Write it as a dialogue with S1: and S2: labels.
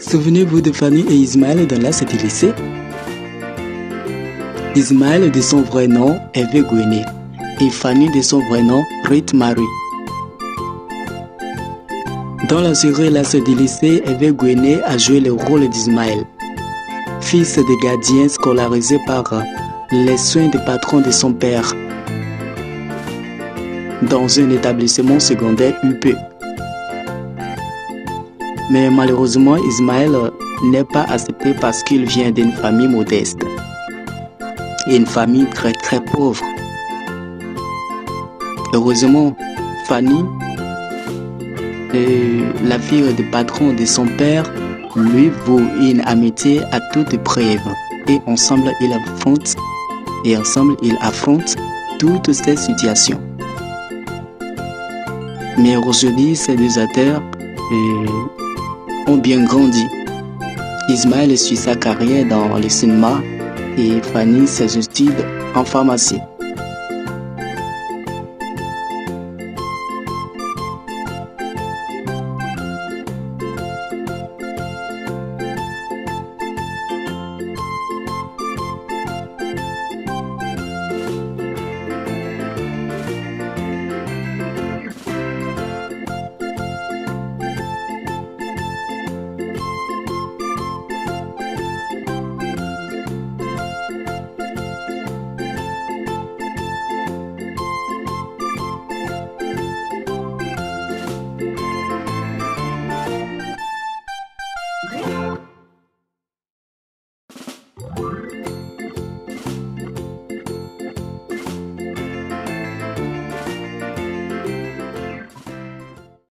S1: Souvenez-vous de Fanny et Ismaël dans la cité lycée Ismaël de son vrai nom Eve Gwené et Fanny de son vrai nom Ruth Marie. Dans la série La du lycée, Eve Gwené a joué le rôle d'Ismaël, fils de gardien scolarisé par les soins de patron de son père dans un établissement secondaire UP. Mais malheureusement, Ismaël n'est pas accepté parce qu'il vient d'une famille modeste une famille très très pauvre. Heureusement, Fanny, la fille du patron de son père, lui vaut une amitié à toute épreuve et ensemble ils affrontent et ensemble ils affrontent toutes ces situations. Mais aujourd'hui, ces deux acteurs bien grandi. Ismaël suit sa carrière dans le cinéma et Fanny ses études en pharmacie.